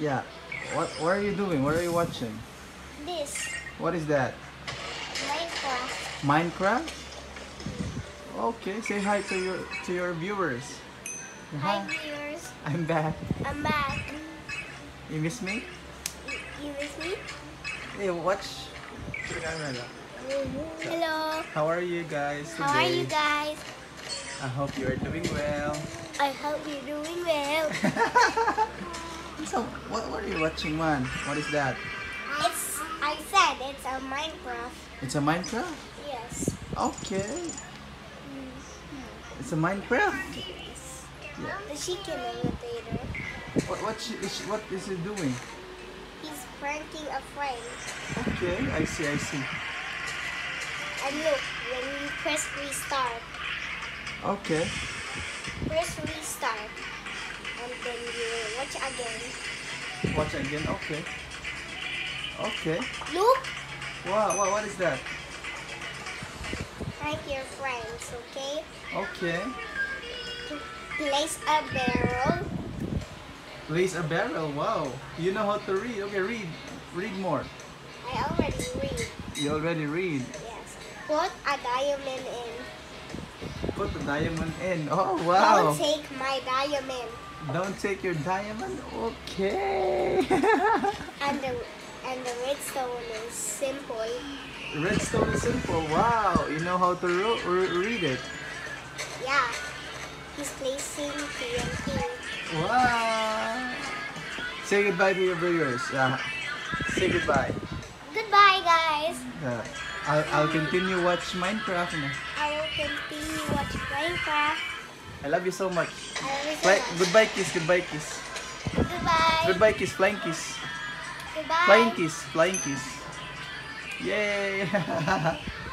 Yeah. What What are you doing? What are you watching? This What is that? Minecraft. Minecraft? Okay, say hi to your to your viewers. Hi viewers, I'm back. I'm back. You miss me? You, you with me? Hey, watch. Hello. How are you guys today? How are you guys? I hope you are doing well. I hope you're doing well. so, what, what are you watching, man? What is that? It's I said it's a Minecraft. It's a Minecraft? Yes. Okay. Mm-hmm. It's a Minecraft. Yeah. The chicken imitator. What what she, is what is it doing? He's pranking a friend. Okay, I see, I see. And look, when you press restart, Okay. press restart, and then you watch again. Watch again. Okay. Okay. Look, Wow, wow, what is that? prank your friends, okay? Okay. Place a barrel. Place a barrel. Wow. You know how to read. Okay, read. Read more. I already read. You already read. Yes. Put a diamond in. Put the diamond in. Oh, wow. Don't take my diamond. Don't take your diamond. Okay. And the and the redstone is simple. Redstone is simple. Wow. You know how to read it. Yeah. He's placing TNT. Wow. Say goodbye to your viewers. Uh, say goodbye. Goodbye, guys. Uh, I'll, I'll continue watch Minecraft. na. I will continue watching Minecraft. I love you so much. I love you so Fly, much. goodbye kiss, goodbye kiss. Goodbye. Goodbye kiss, flying kiss. Goodbye. Flying kiss, flying kiss. Yay!